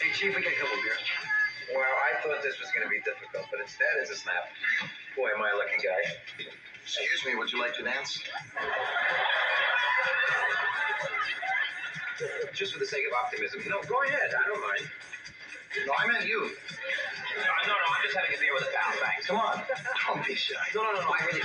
Hey, Chief, we get a couple beers. Well, I thought this was going to be difficult, but instead it's a snap. Boy, am I a lucky guy. Excuse me, would you like to dance? Just for the sake of optimism. No, go ahead. I don't mind. No, I meant you. No, no, no. I'm just having a beer with a pal. Thanks. Come on. Don't be shy. No, no, no, no. I really.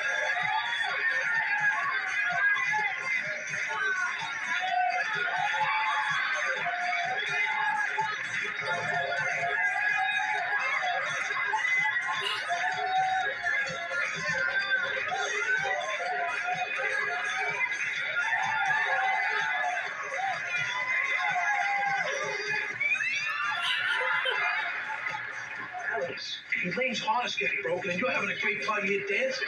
Alex, Elaine's harness getting broken and you're having a great time here dancing.